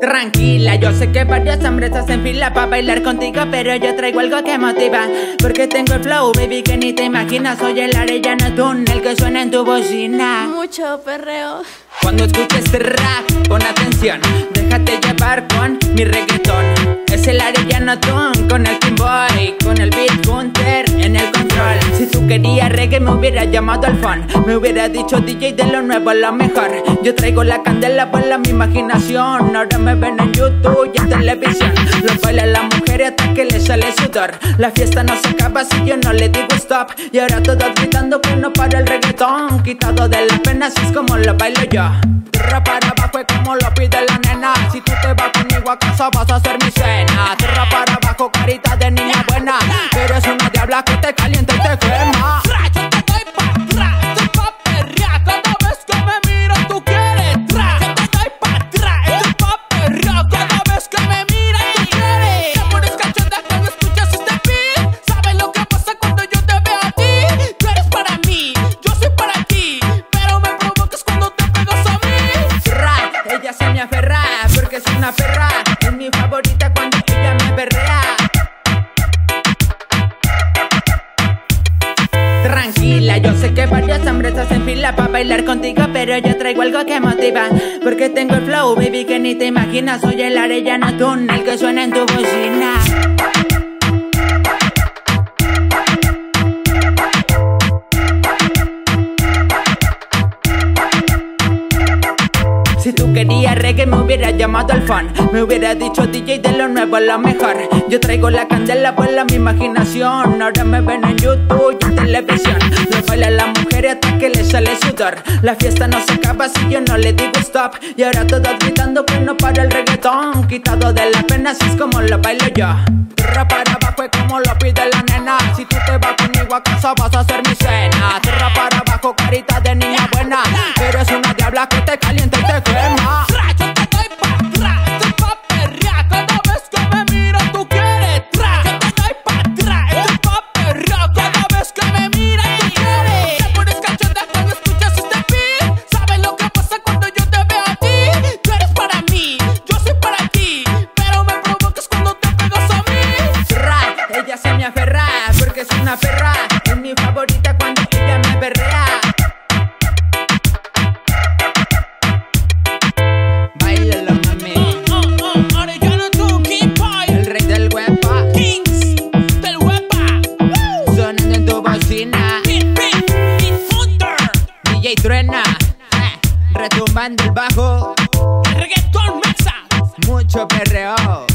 Tranquila, yo sé que varios hombres hacen fila para bailar contigo, pero yo traigo algo que motiva. Porque tengo el flow, baby, que ni te imaginas. Soy el arellano túnel que suena en tu bocina. Mucho perreo. Cuando escuches este rap, pon atención. Déjate llevar con mi reggaetón. Es el arellano tune con el Boy, con el Beat el querías reggae, me hubiera llamado al fan. Me hubiera dicho DJ de lo nuevo, lo mejor. Yo traigo la candela, vuela mi imaginación. Ahora me ven en YouTube y en televisión. Lo baila la mujer hasta que le sale sudor. La fiesta no se acaba si yo no le digo stop. Y ahora todos gritando que no para el reggaetón. Quitado de la pena, así es como lo bailo yo. Tierra para abajo es como lo pide la nena. Si tú te vas conmigo a casa, vas a ser mi cena. Tierra para abajo, carita de niña diabla que te calienta y te quema. Tranquila, yo sé que varias hombres hacen fila para bailar contigo, pero yo traigo algo que motiva. Porque tengo el flow, baby, que ni te imaginas. Soy el arellano túnel que suena en tu bocina. Si tú querías reggae me hubiera llamado al fan. Me hubiera dicho DJ de lo nuevo lo mejor. Yo traigo la candela, vuela mi imaginación. Ahora me ven en YouTube y en televisión. Lo baila la mujer hasta que le sale sudor. La fiesta no se acaba si yo no le digo stop. Y ahora todos gritando que no para el reggaetón. Quitado de la pena así es como lo bailo yo. Tierra para abajo es como lo pide la nena. Si tú te vas conmigo a casa vas a hacer mi cena Tierra para abajo carita de niña buena. Eres una diabla que te calienta perra. Es mi favorita cuando ella me berrea. Bailalo, mami. Oh, oh, oh, tú, El rey del huepa. Kings del huepa. Sonando en tu bocina. Pin, pin, pin, DJ Truena. Eh, retumbando el bajo. Reggaeton Mexa. Mucho perreo.